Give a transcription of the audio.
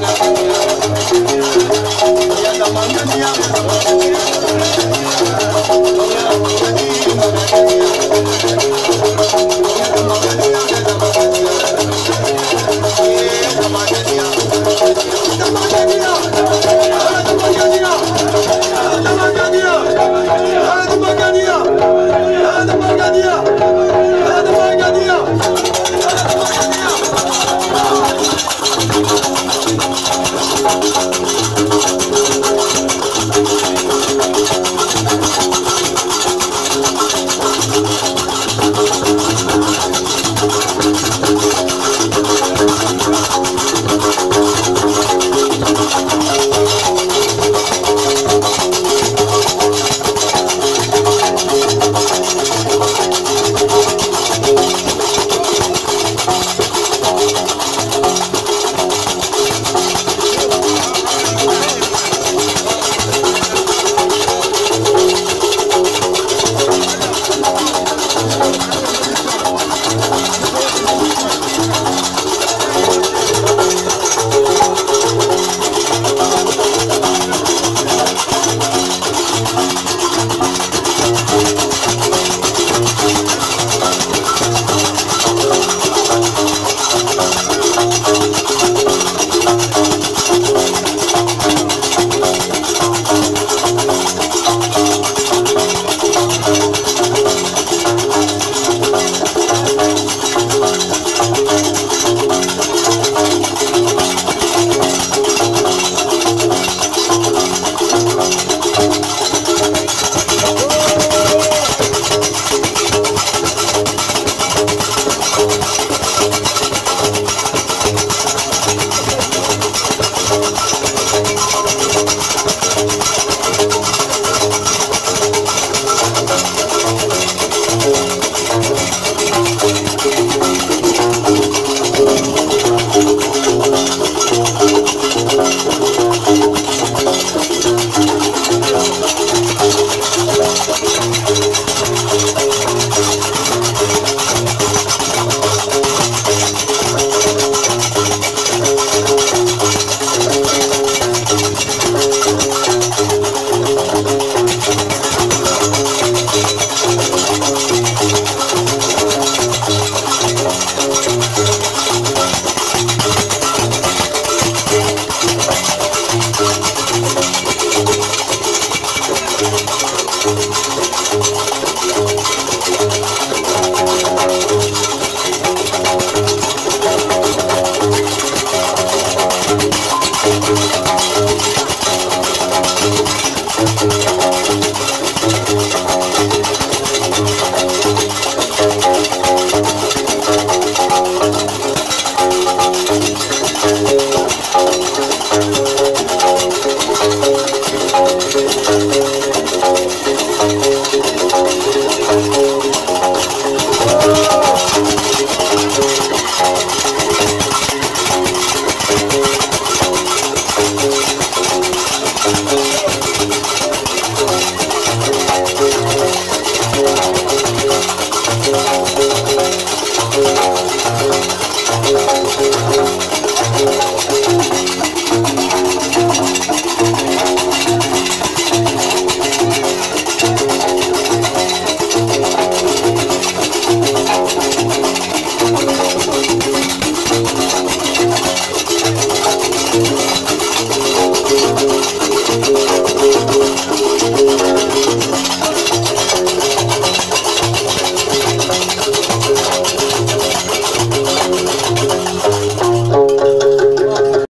Yeah, the man in the Thank you.